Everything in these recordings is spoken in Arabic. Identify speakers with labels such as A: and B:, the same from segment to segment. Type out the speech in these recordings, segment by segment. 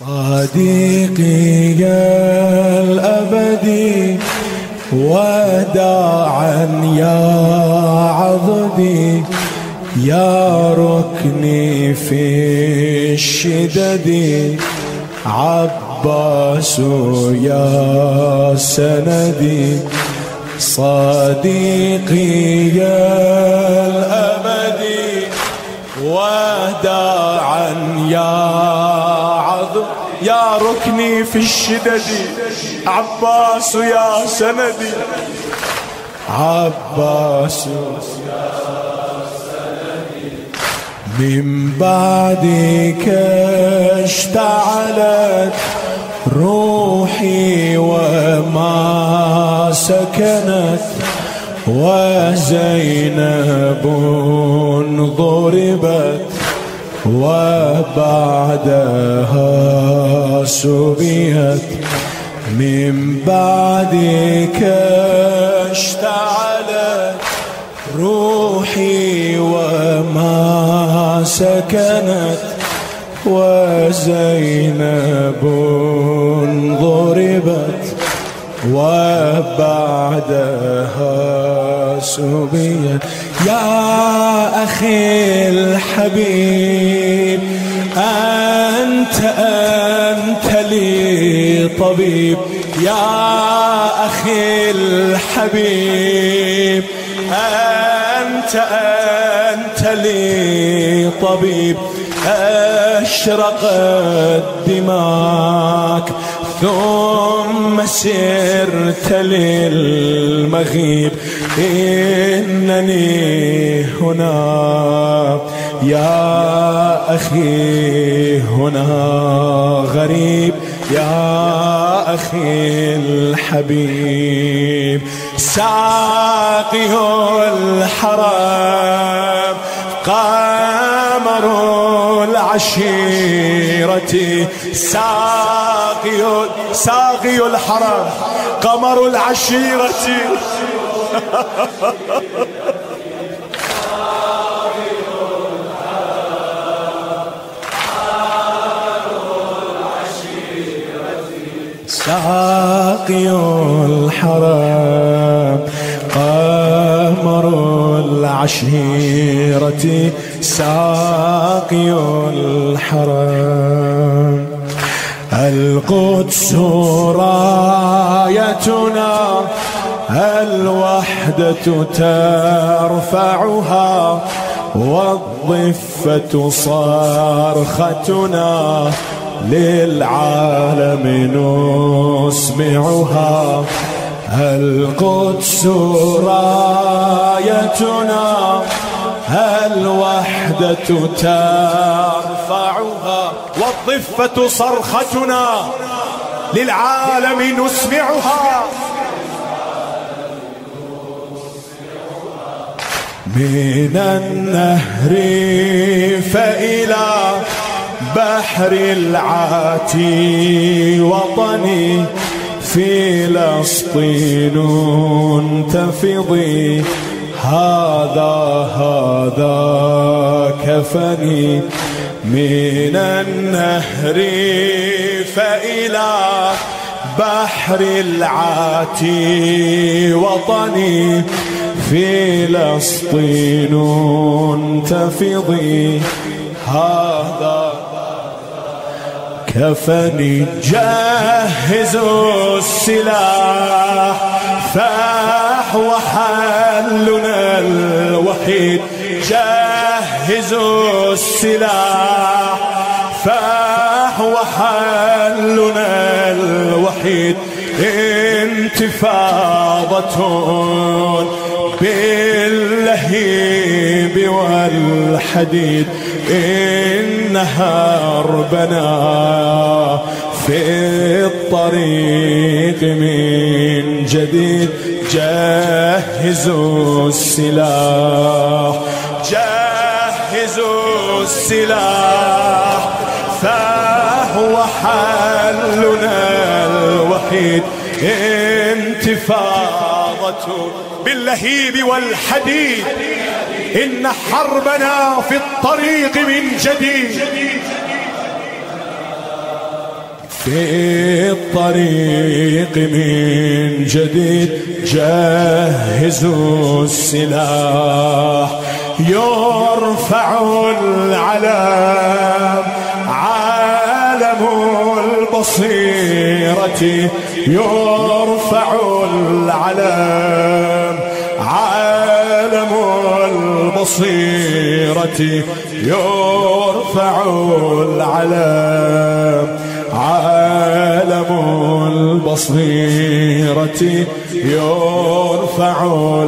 A: صديقي الأبدي وداعا يا عضدي يا ركني في الشدد. عباس يا سندي صديقي الأبدي وداعا يا يا ركني في الشدد عباس يا سندي عباس يا سندي من بعدك اشتعلت روحي وما سكنت وزينب ضربت. وبعدها سبيت من بعدك اشتعلت روحي وما سكنت وزينب ضربت وبعدها سبيت يا أخي الحبيب أنت أنت لي طبيب. يا أخي الحبيب أنت أنت لي طبيب. أشرقت دماك ثم سرت للمغيب إنني هنا. يا أخي هنا غريب يا أخي الحبيب. ساقي الحرام قمر العشيرة ساقي ساقي الحرام قمر العشيرة. ساقي الحرام قمر العشيرة. ساقي الحرام القدس رايتنا الوحدة ترفعها والضفة صرختنا للعالم نسمعها. القدس رايتنا الوحدة ترفعها والضفة صرختنا للعالم نسمعها؟ من النهر فإلى بحر العاتي وطني فلسطين تفضي هذا هذا كفني من النهر فإلى بحر العاتي وطني فلسطين تفضي. هذا كفني جهزوا السلاح. فاح حلنا الوحيد. جهزوا السلاح. فاح حلنا الوحيد. انتفاضة باللهيب والحديد. إن هربنا في الطريق من جديد جهزوا السلاح جهزوا السلاح. فهو حلنا الوحيد. انتفاضة باللهيب والحديد. إن حربنا في الطريق من جديد. في الطريق من جديد جهزوا السلاح يرفع العلام عالم البصيرة يرفع العلام عالم البصيرة يرفع العلام عالم البصيرة يرفع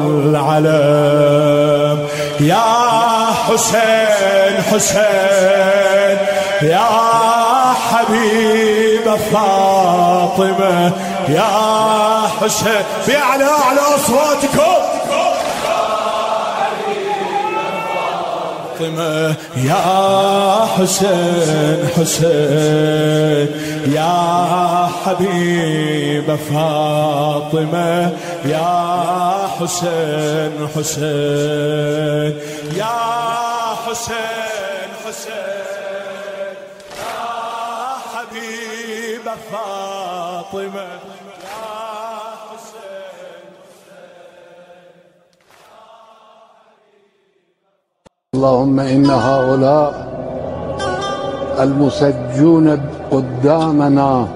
A: العلام يا حسين حسين. يا حبيب فاطمة. يا حسين. بأعلى أعلى أصواتكم. فاطمة يا حسين حسين يا حبيب فاطمة يا حسين حسين يا حسين حسين يا حبيب فاطمة.
B: اللهم إن هؤلاء المسجون قدامنا.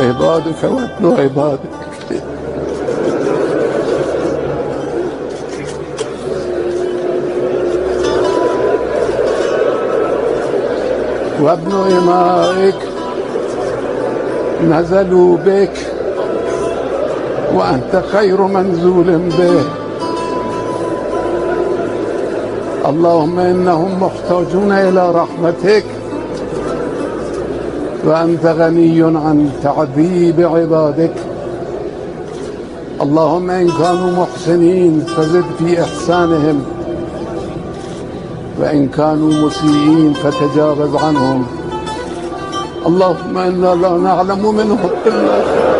B: عبادك وابن عبادك. وابن إمائك نزلوا بك وأنت خير منزول به. اللهم إنهم محتاجون إلى رحمتك وأنت غني عن تعذيب عبادك. اللهم إن كانوا محسنين فزد في إحسانهم وإن كانوا مسيئين فتجاوز عنهم. اللهم إنا لا نعلم منهم إلا